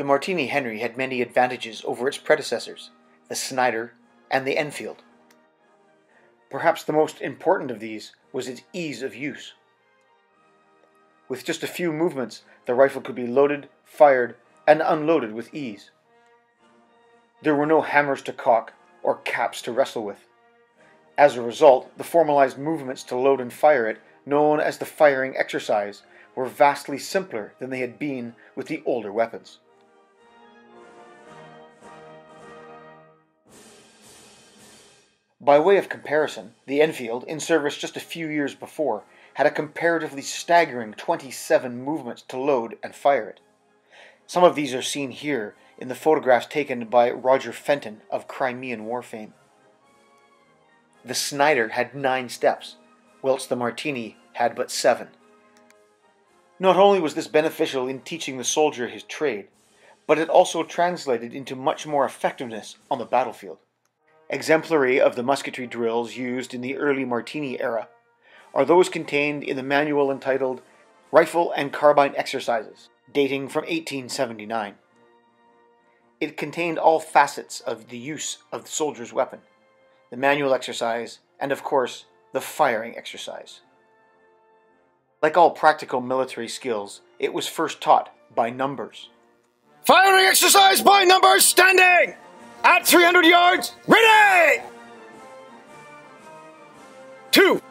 The Martini Henry had many advantages over its predecessors, the Snider and the Enfield. Perhaps the most important of these was its ease of use. With just a few movements, the rifle could be loaded, fired, and unloaded with ease. There were no hammers to cock or caps to wrestle with. As a result, the formalized movements to load and fire it, known as the firing exercise, were vastly simpler than they had been with the older weapons. By way of comparison, the Enfield, in service just a few years before, had a comparatively staggering 27 movements to load and fire it. Some of these are seen here in the photographs taken by Roger Fenton of Crimean War fame. The Snider had nine steps, whilst the Martini had but seven. Not only was this beneficial in teaching the soldier his trade, but it also translated into much more effectiveness on the battlefield. Exemplary of the musketry drills used in the early Martini era are those contained in the manual entitled Rifle and Carbine Exercises, dating from 1879. It contained all facets of the use of the soldier's weapon, the manual exercise, and of course, the firing exercise. Like all practical military skills, it was first taught by numbers. Firing exercise by numbers standing! At 300 yards, ready! Two.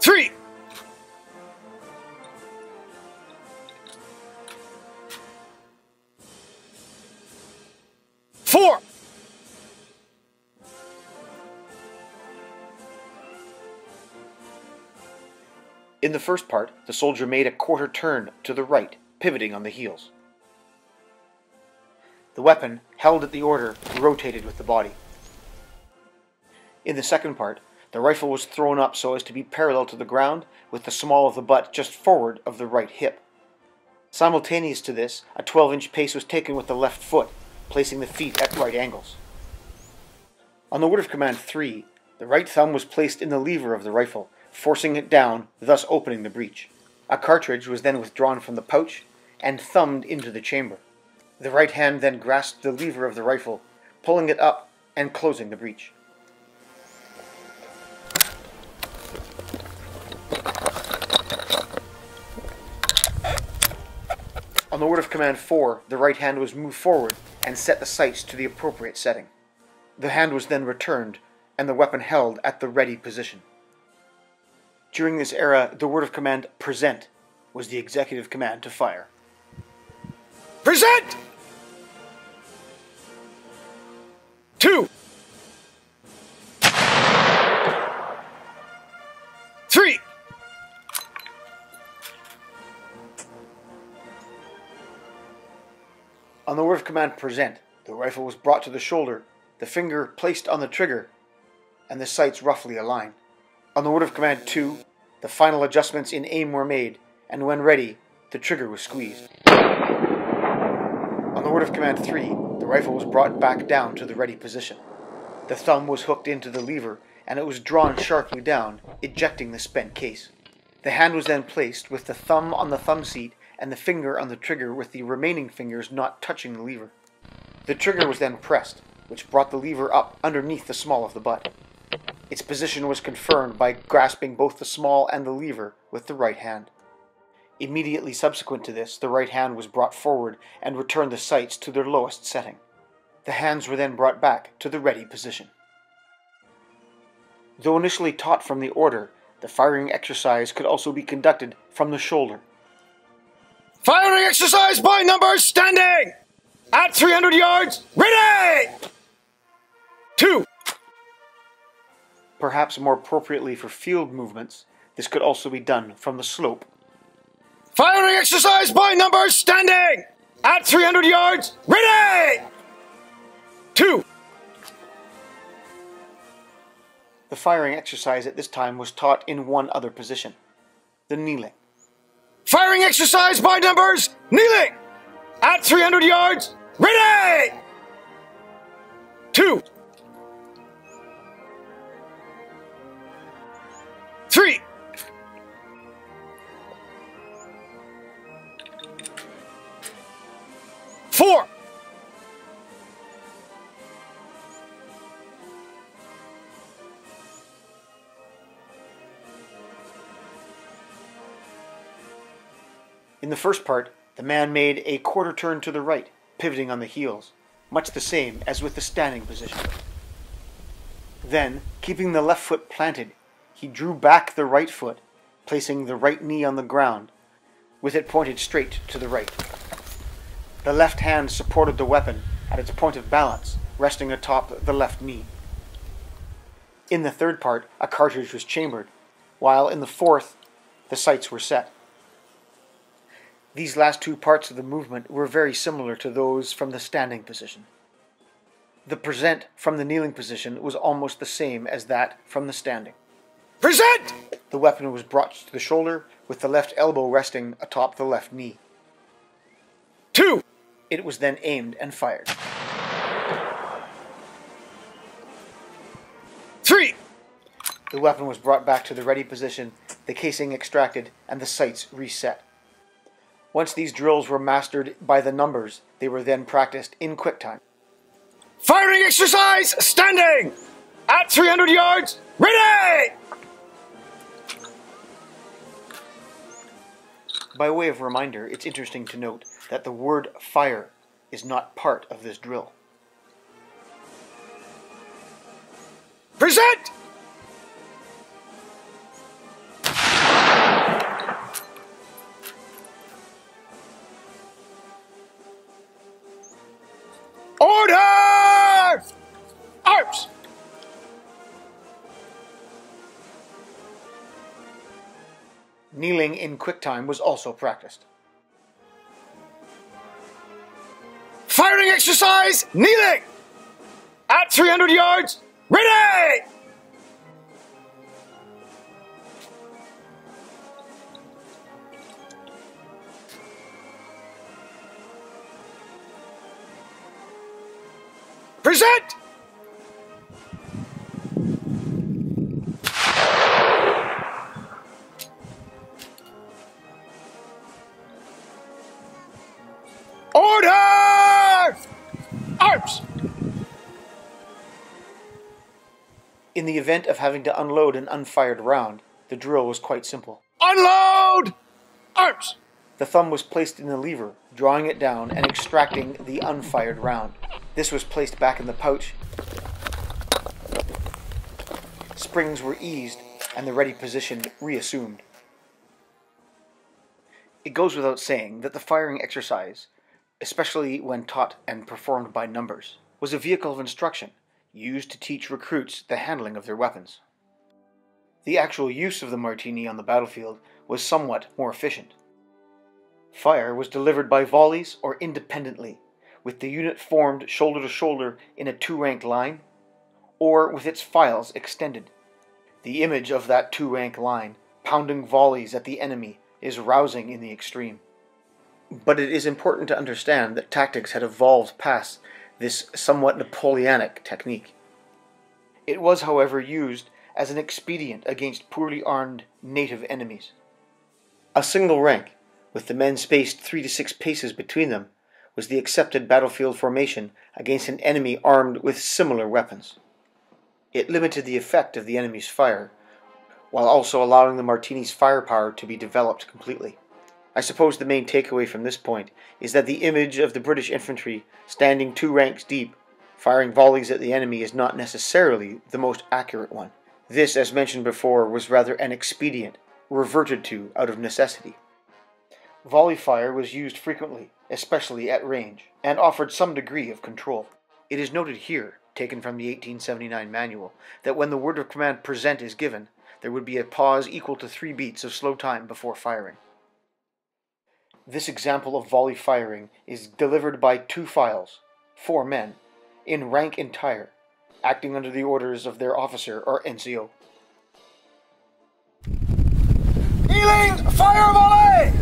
Three. Four. In the first part, the soldier made a quarter turn to the right, pivoting on the heels. The weapon, held at the order, rotated with the body. In the second part, the rifle was thrown up so as to be parallel to the ground, with the small of the butt just forward of the right hip. Simultaneous to this, a 12 inch pace was taken with the left foot, placing the feet at right angles. On the word of command 3, the right thumb was placed in the lever of the rifle, forcing it down, thus opening the breech. A cartridge was then withdrawn from the pouch and thumbed into the chamber. The right hand then grasped the lever of the rifle, pulling it up and closing the breech. On the word of command 4, the right hand was moved forward and set the sights to the appropriate setting. The hand was then returned and the weapon held at the ready position. During this era, the word of command present was the executive command to fire. Present! Two. Three. On the word of command present, the rifle was brought to the shoulder, the finger placed on the trigger, and the sights roughly aligned. On the word of command 2, the final adjustments in aim were made, and when ready, the trigger was squeezed. On the word of command 3, the rifle was brought back down to the ready position. The thumb was hooked into the lever, and it was drawn sharply down, ejecting the spent case. The hand was then placed with the thumb on the thumb seat and the finger on the trigger with the remaining fingers not touching the lever. The trigger was then pressed, which brought the lever up underneath the small of the butt. Its position was confirmed by grasping both the small and the lever with the right hand. Immediately subsequent to this, the right hand was brought forward and returned the sights to their lowest setting. The hands were then brought back to the ready position. Though initially taught from the order, the firing exercise could also be conducted from the shoulder. Firing exercise by numbers standing! At 300 yards, ready! Two. Perhaps more appropriately for field movements, this could also be done from the slope. Firing exercise by numbers standing! At 300 yards, ready! Two. The firing exercise at this time was taught in one other position the kneeling. Firing exercise by numbers, kneeling! At 300 yards, ready! Two. The first part, the man made a quarter turn to the right, pivoting on the heels, much the same as with the standing position. Then, keeping the left foot planted, he drew back the right foot, placing the right knee on the ground, with it pointed straight to the right. The left hand supported the weapon at its point of balance, resting atop the left knee. In the third part, a cartridge was chambered, while in the fourth, the sights were set. These last two parts of the movement were very similar to those from the standing position. The present from the kneeling position was almost the same as that from the standing. Present! The weapon was brought to the shoulder, with the left elbow resting atop the left knee. Two! It was then aimed and fired. Three! The weapon was brought back to the ready position, the casing extracted, and the sights reset. Once these drills were mastered by the numbers, they were then practiced in quick time. Firing exercise standing! At 300 yards, ready! By way of reminder, it's interesting to note that the word fire is not part of this drill. Present! Kneeling in quick time was also practiced. Firing exercise, kneeling! At 300 yards, ready! Present! In the event of having to unload an unfired round, the drill was quite simple. Unload! Arms! The thumb was placed in the lever, drawing it down and extracting the unfired round. This was placed back in the pouch. Springs were eased and the ready position reassumed. It goes without saying that the firing exercise, especially when taught and performed by numbers, was a vehicle of instruction used to teach recruits the handling of their weapons. The actual use of the martini on the battlefield was somewhat more efficient. Fire was delivered by volleys or independently, with the unit formed shoulder to shoulder in a two rank line, or with its files extended. The image of that two rank line, pounding volleys at the enemy, is rousing in the extreme. But it is important to understand that tactics had evolved past this somewhat Napoleonic technique. It was, however, used as an expedient against poorly armed native enemies. A single rank, with the men spaced three to six paces between them, was the accepted battlefield formation against an enemy armed with similar weapons. It limited the effect of the enemy's fire, while also allowing the Martini's firepower to be developed completely. I suppose the main takeaway from this point is that the image of the British infantry standing two ranks deep, firing volleys at the enemy, is not necessarily the most accurate one. This, as mentioned before, was rather an expedient, reverted to out of necessity. Volley fire was used frequently, especially at range, and offered some degree of control. It is noted here, taken from the 1879 manual, that when the word of command present is given, there would be a pause equal to three beats of slow time before firing. This example of volley firing is delivered by two files, four men, in rank entire, acting under the orders of their officer or NCO. Kneeling, fire volley!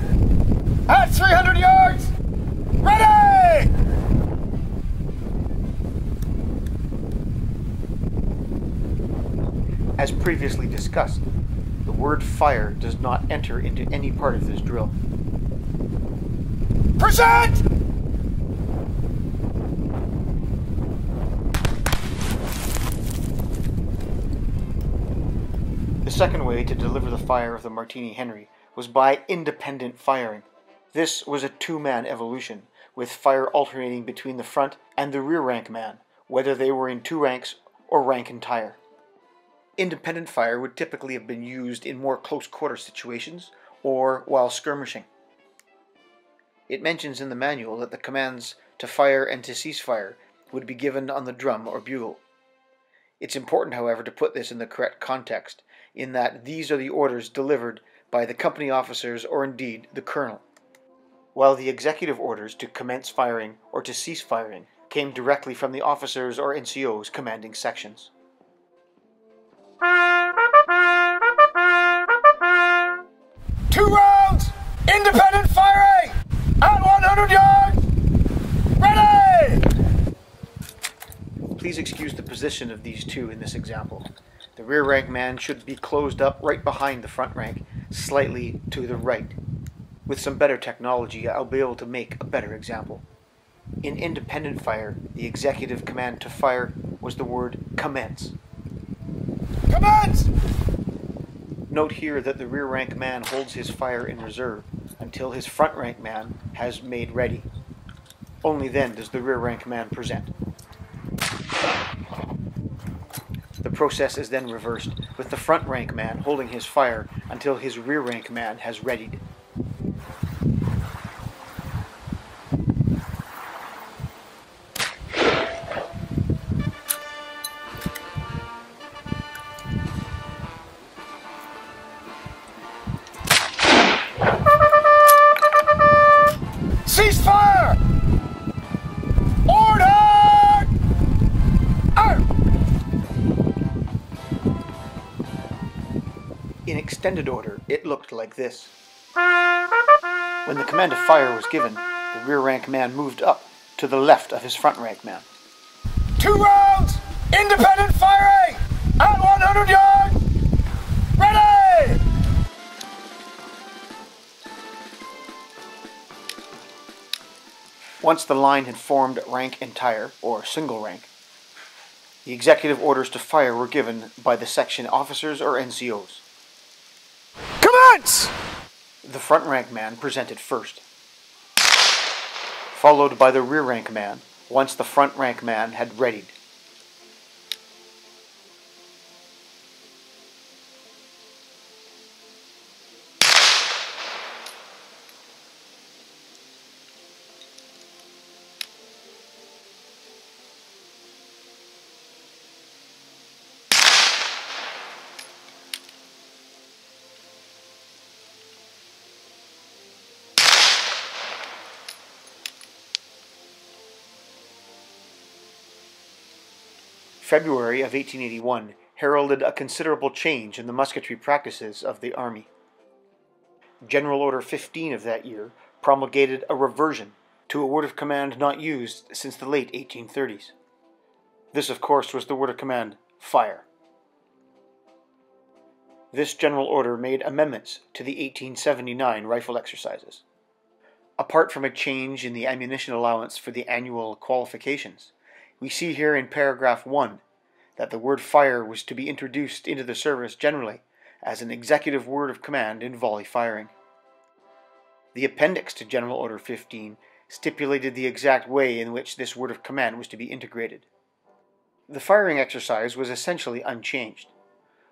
At 300 yards, ready! As previously discussed, the word fire does not enter into any part of this drill. Present! The second way to deliver the fire of the Martini Henry was by independent firing. This was a two-man evolution, with fire alternating between the front and the rear rank man, whether they were in two ranks or rank entire. Independent fire would typically have been used in more close quarter situations or while skirmishing. It mentions in the manual that the commands to fire and to cease fire would be given on the drum or bugle. It's important, however, to put this in the correct context, in that these are the orders delivered by the company officers or indeed the colonel, while the executive orders to commence firing or to cease firing came directly from the officers or NCOs commanding sections. Two rounds! Independent firing! At 100 yards! Ready! Please excuse the position of these two in this example. The rear rank man should be closed up right behind the front rank, slightly to the right. With some better technology, I'll be able to make a better example. In independent fire, the executive command to fire was the word commence. Commence! Note here that the rear rank man holds his fire in reserve until his front rank man has made ready. Only then does the rear rank man present. The process is then reversed, with the front rank man holding his fire until his rear rank man has readied. Extended order, it looked like this. When the command to fire was given, the rear rank man moved up to the left of his front rank man. Two rounds! Independent firing! At 100 yards! Ready! Once the line had formed rank entire, or single rank, the executive orders to fire were given by the section officers or NCOs. Commence! The front rank man presented first, followed by the rear rank man once the front rank man had readied. February of 1881 heralded a considerable change in the musketry practices of the Army. General Order 15 of that year promulgated a reversion to a word of command not used since the late 1830s. This, of course, was the word of command fire. This general order made amendments to the 1879 rifle exercises. Apart from a change in the ammunition allowance for the annual qualifications, we see here in paragraph 1 that the word fire was to be introduced into the service generally as an executive word of command in volley firing. The appendix to General Order 15 stipulated the exact way in which this word of command was to be integrated. The firing exercise was essentially unchanged.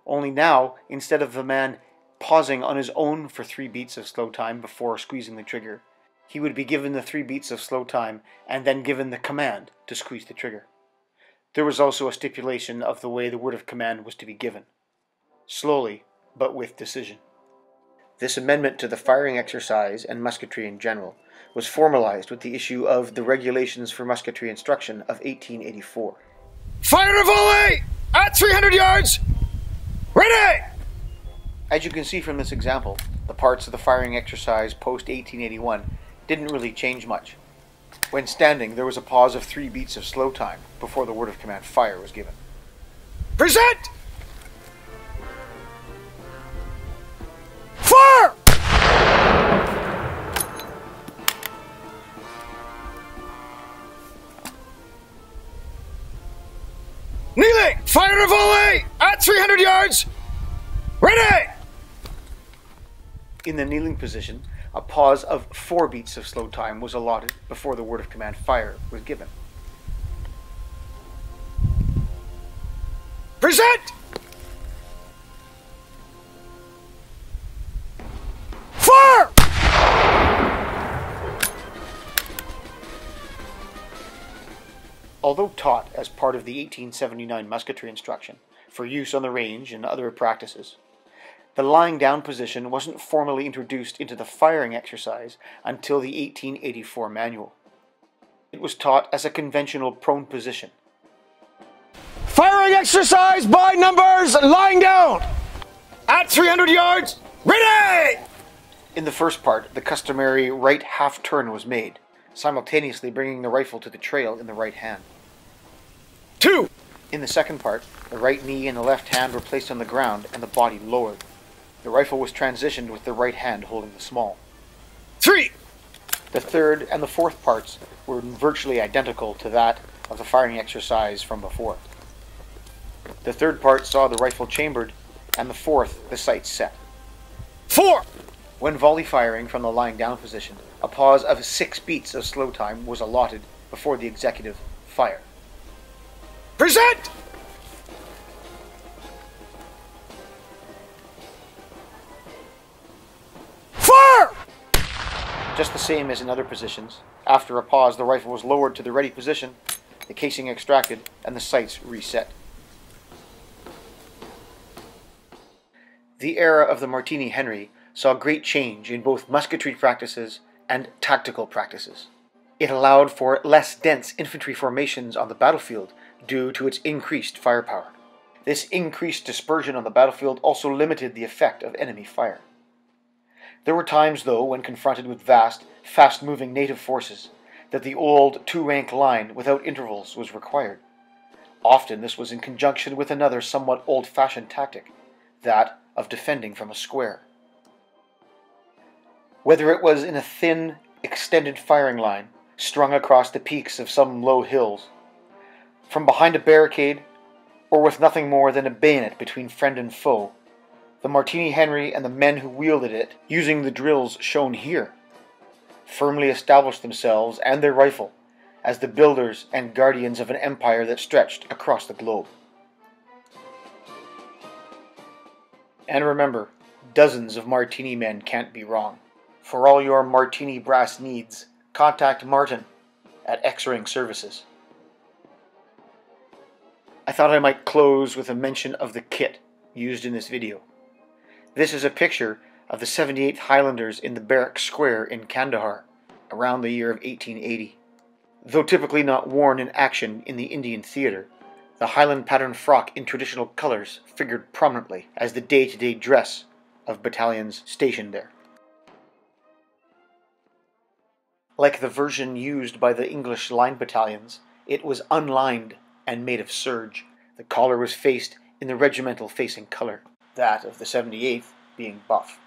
Only now, instead of the man pausing on his own for three beats of slow time before squeezing the trigger, he would be given the three beats of slow time and then given the command to squeeze the trigger. There was also a stipulation of the way the word of command was to be given slowly, but with decision. This amendment to the firing exercise and musketry in general was formalized with the issue of the Regulations for Musketry Instruction of 1884. Fire a volley! At 300 yards! Ready! As you can see from this example, the parts of the firing exercise post 1881 didn't really change much. When standing, there was a pause of three beats of slow time before the word of command fire was given. Present! Fire! Kneeling! Fire a volley! At 300 yards! Ready! In the kneeling position, a pause of four beats of slow time was allotted before the word of command fire was given. Present! Fire! Although taught as part of the 1879 musketry instruction for use on the range and other practices, the lying down position wasn't formally introduced into the firing exercise until the 1884 manual. It was taught as a conventional prone position. Firing exercise by numbers, lying down! At 300 yards, ready! In the first part, the customary right half turn was made, simultaneously bringing the rifle to the trail in the right hand. Two, In the second part, the right knee and the left hand were placed on the ground and the body lowered. The rifle was transitioned with the right hand holding the small. three, The third and the fourth parts were virtually identical to that of the firing exercise from before. The third part saw the rifle chambered, and the fourth the sights set. four, When volley firing from the lying down position, a pause of six beats of slow time was allotted before the executive fire. present! Fire! Just the same as in other positions, after a pause, the rifle was lowered to the ready position, the casing extracted, and the sights reset. The era of the Martini Henry saw great change in both musketry practices and tactical practices. It allowed for less dense infantry formations on the battlefield due to its increased firepower. This increased dispersion on the battlefield also limited the effect of enemy fire. There were times, though, when confronted with vast, fast moving native forces, that the old two rank line without intervals was required. Often this was in conjunction with another somewhat old fashioned tactic, that of defending from a square. Whether it was in a thin, extended firing line strung across the peaks of some low hills, from behind a barricade, or with nothing more than a bayonet between friend and foe, the Martini Henry and the men who wielded it, using the drills shown here, firmly established themselves and their rifle as the builders and guardians of an empire that stretched across the globe. And remember, dozens of Martini men can't be wrong. For all your Martini brass needs, contact Martin at X Ring Services. I thought I might close with a mention of the kit used in this video. This is a picture of the 78th Highlanders in the Barrack Square in Kandahar around the year of 1880. Though typically not worn in action in the Indian theatre, the Highland pattern frock in traditional colors figured prominently as the day to day dress of battalions stationed there. Like the version used by the English line battalions, it was unlined and made of serge. The collar was faced in the regimental facing color, that of the 78th being buff.